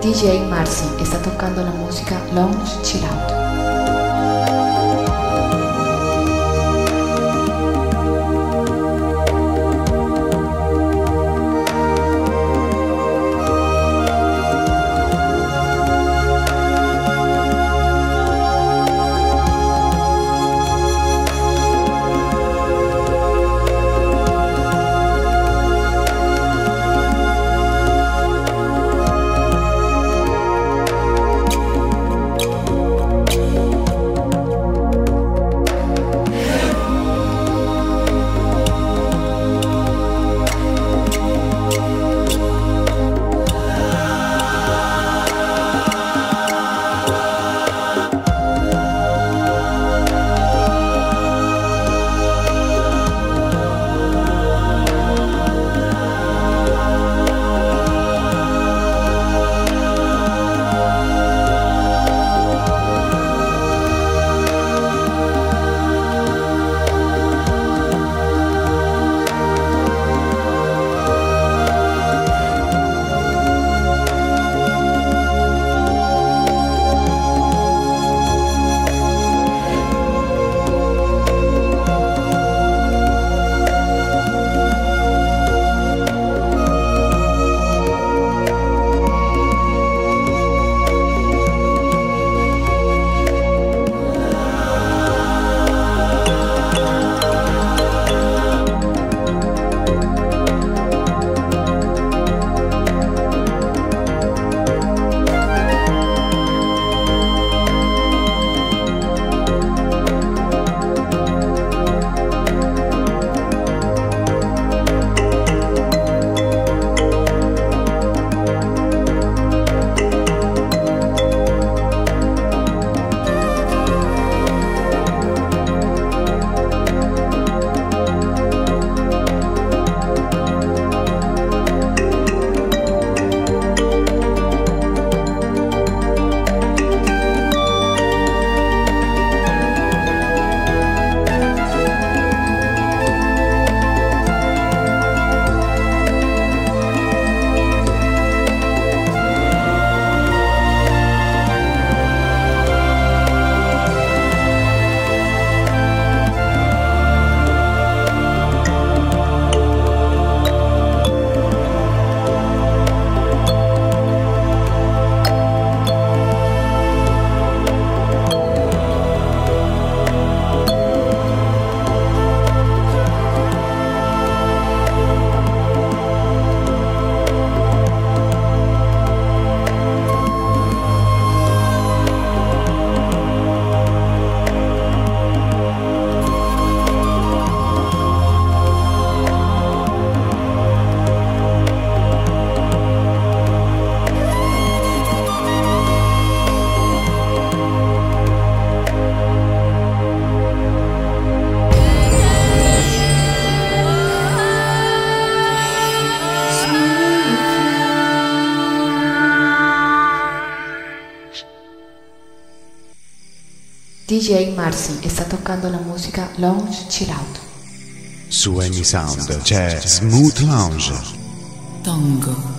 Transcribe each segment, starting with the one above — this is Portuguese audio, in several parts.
DJ Marcy está tocando la música Lounge Chill Out. DJ Marcy está tocando la música Lounge Chill Out. Su Amy Sound, c'è Smooth Lounge. Tango,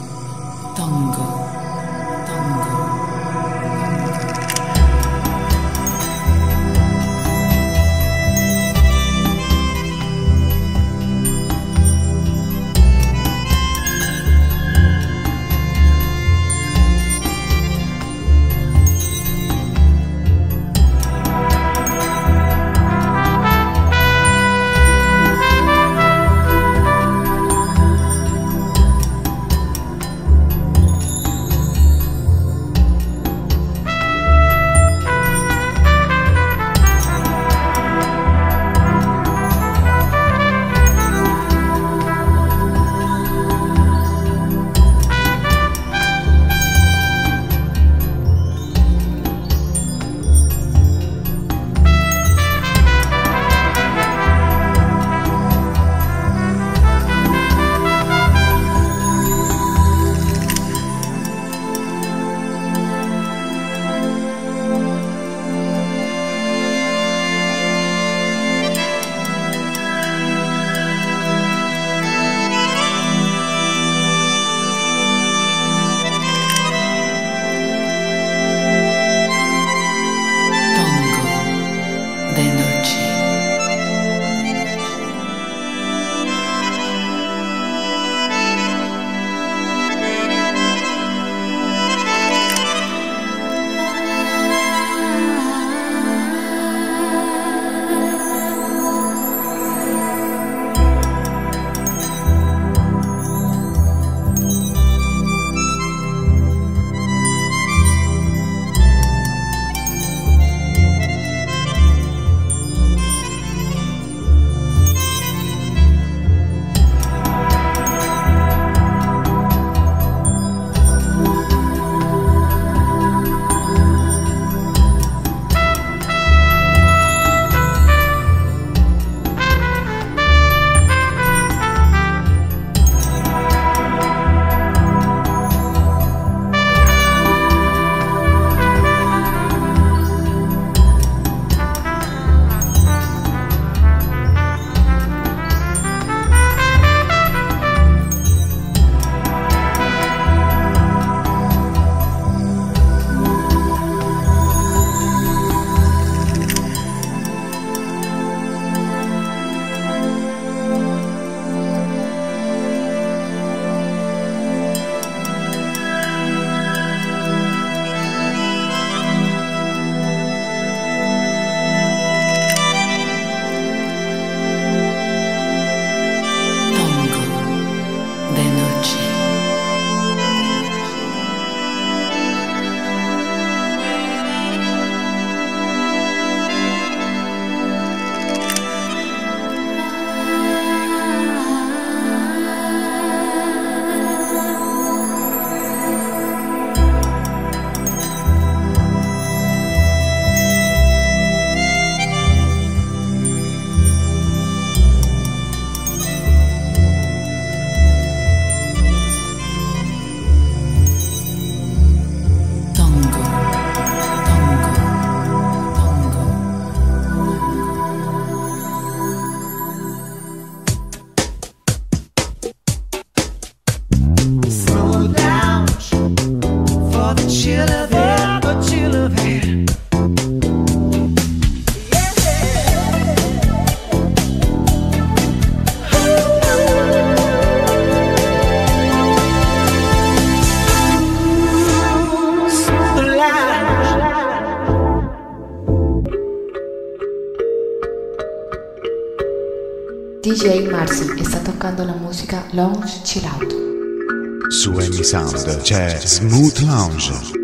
toccando la musica Lounge Chill Out. Su Amy Sound c'è Smooth Lounge.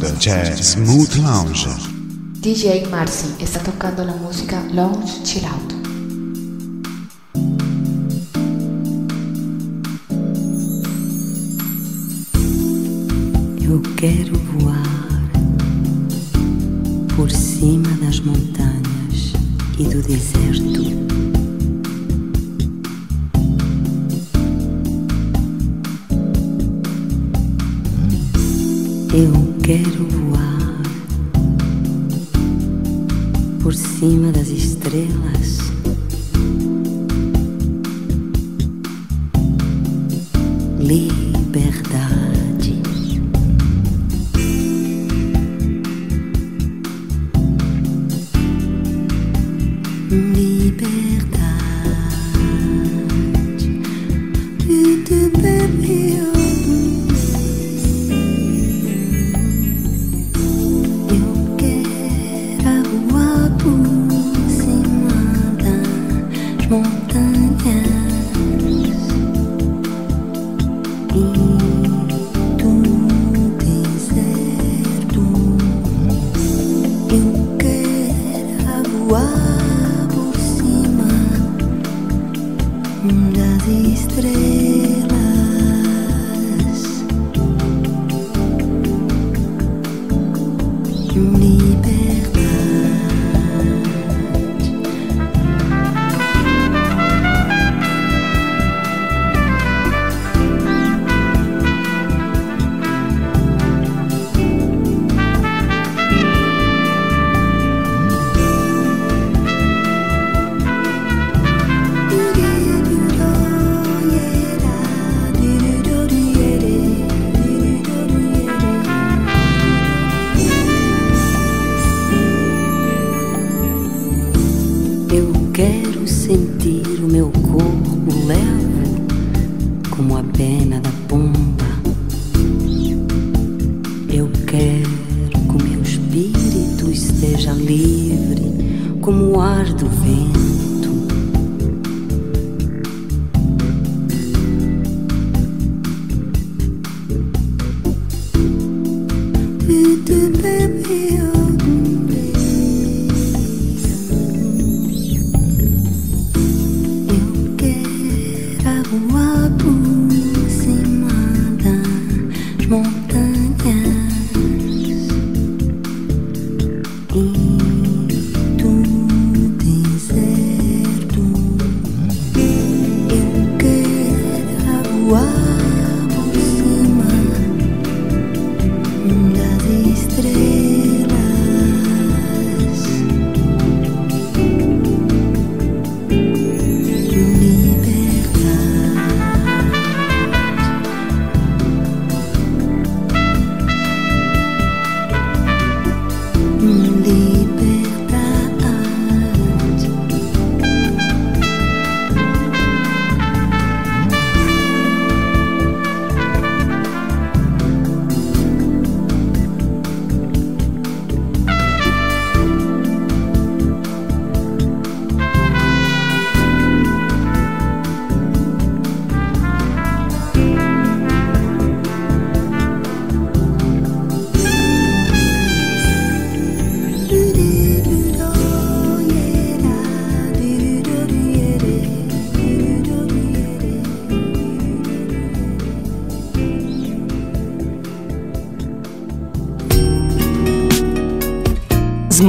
Sound c'è Smooth Lounge. DJ Marcy sta toccando la musica Lounge Chill Out. Eu quero voar por cima das estrelas. Liberdade. you need it.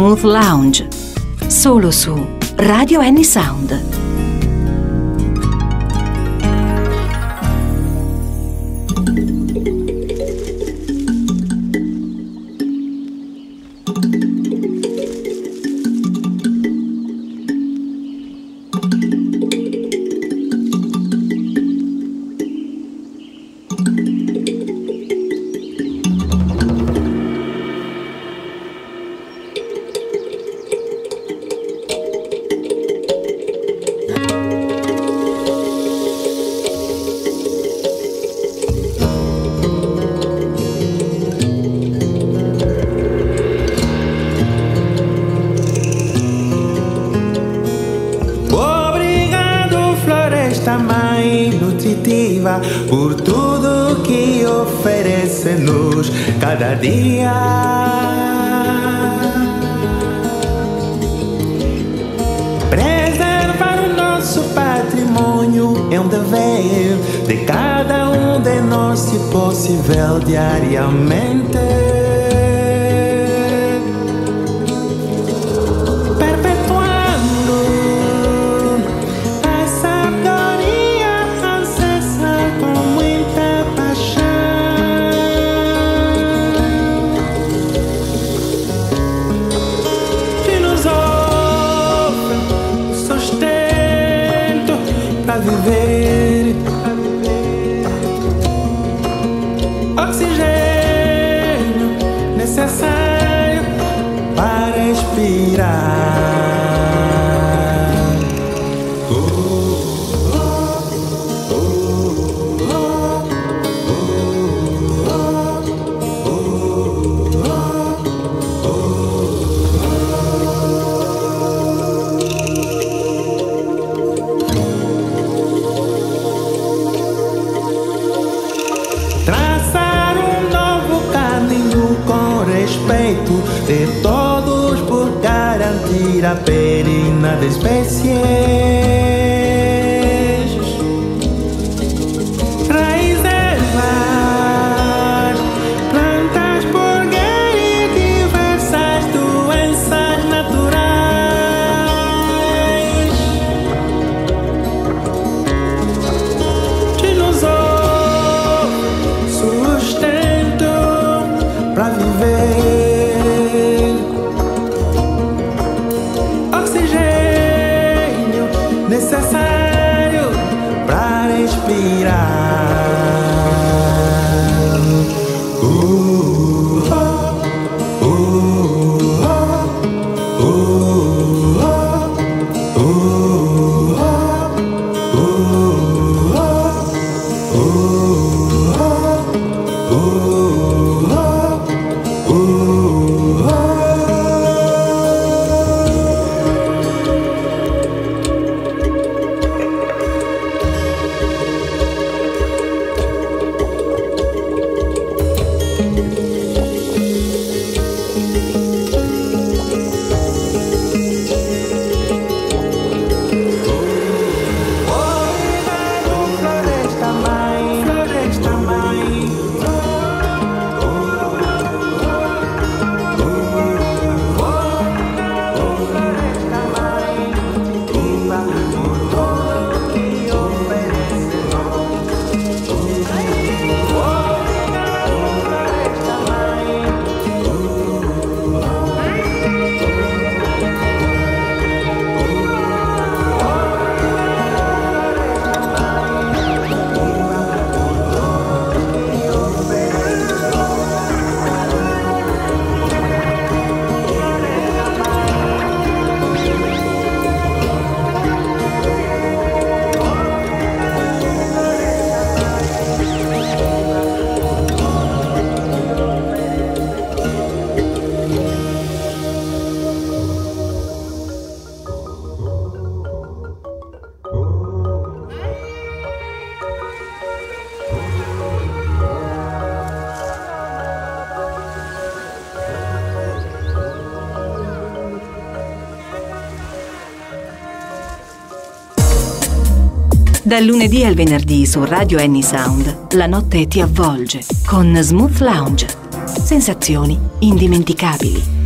Smooth Lounge, solo su Radio Any Sound. viva por tudo que oferece-nos cada dia. Preservar o nosso patrimônio é um dever de cada um de nós, se possível, diariamente. virá. de especie. Dal lunedì al venerdì su Radio Annie Sound, la notte ti avvolge con Smooth Lounge. Sensazioni indimenticabili.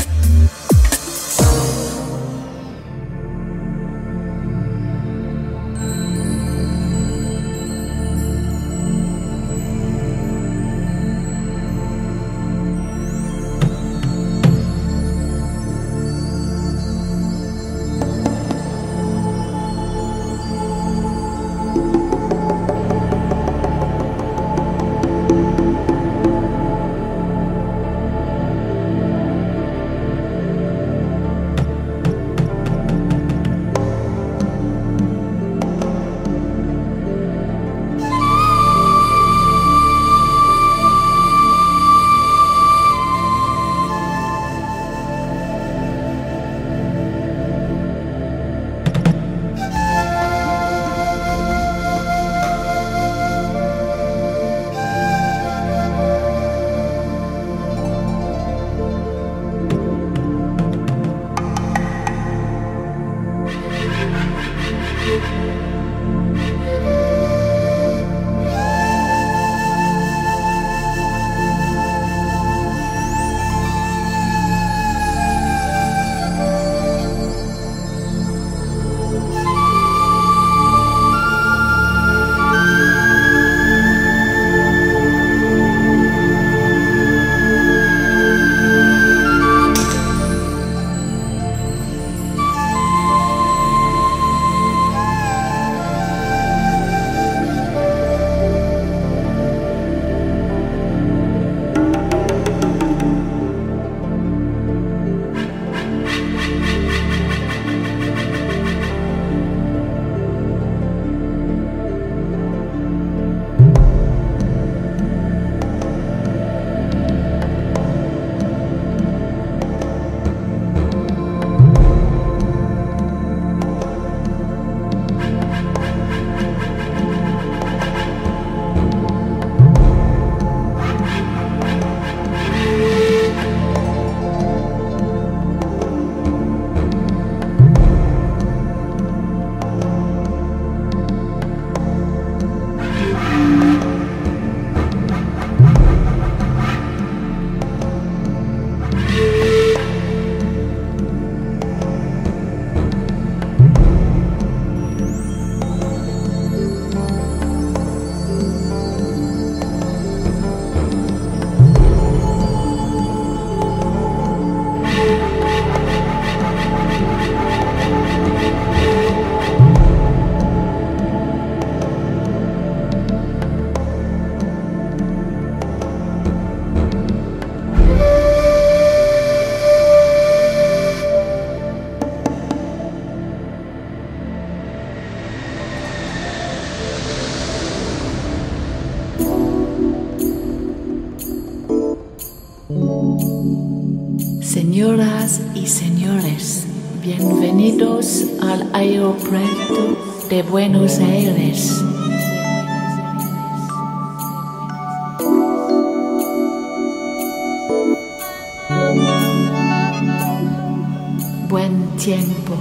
Bienvenidos al aeropuerto de Buenos Aires. Buen tiempo.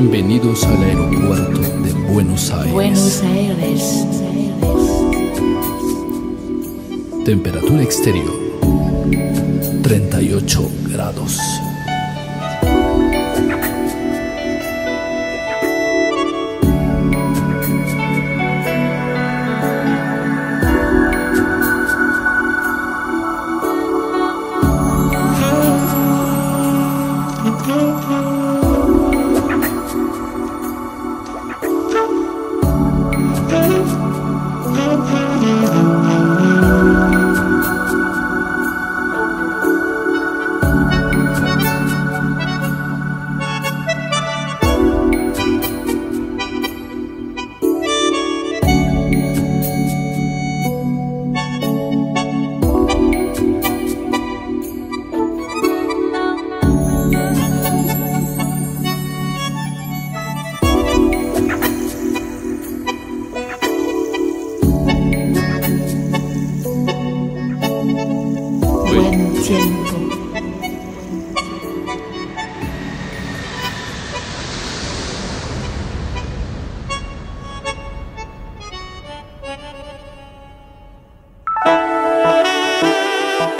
Bienvenidos al aeropuerto de Buenos Aires. Buenos Aires. Temperatura exterior 38 grados.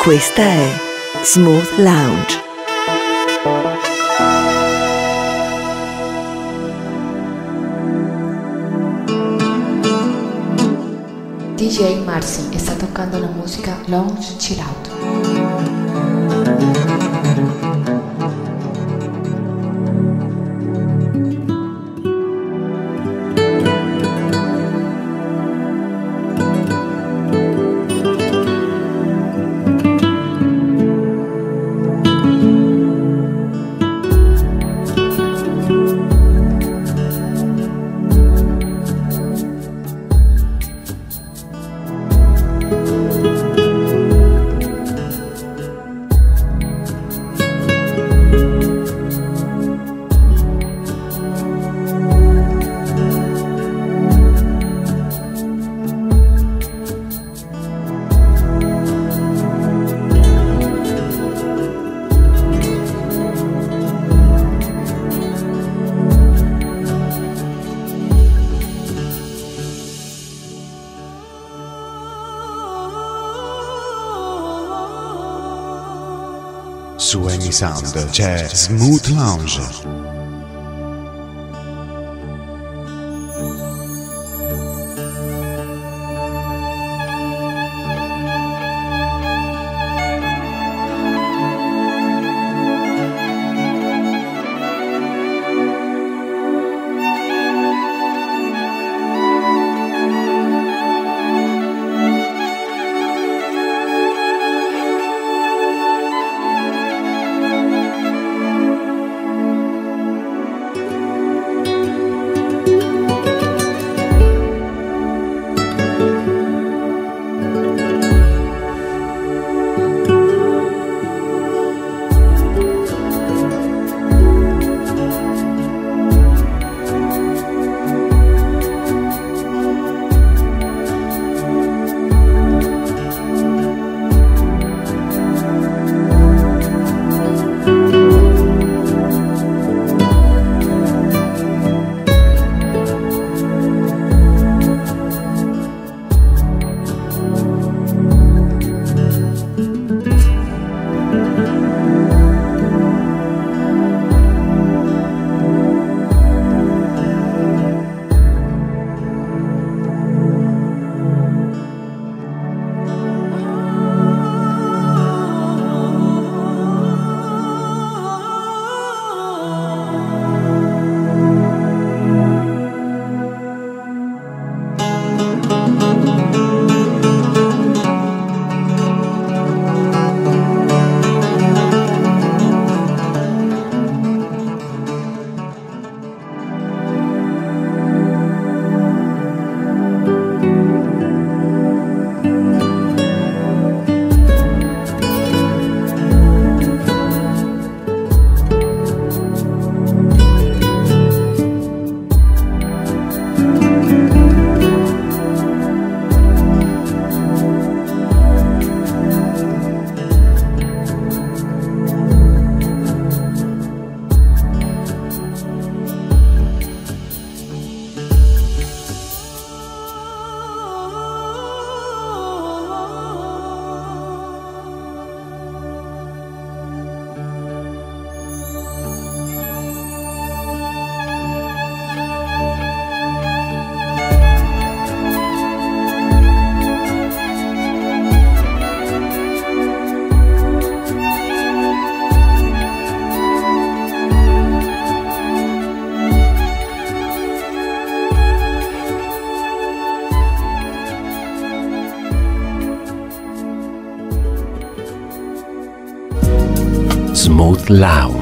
Questa è Smooth Lounge. DJ Marcy está tocando la música Lounge Chill Out. Su Any Sound c'è Smooth Lounge. loud.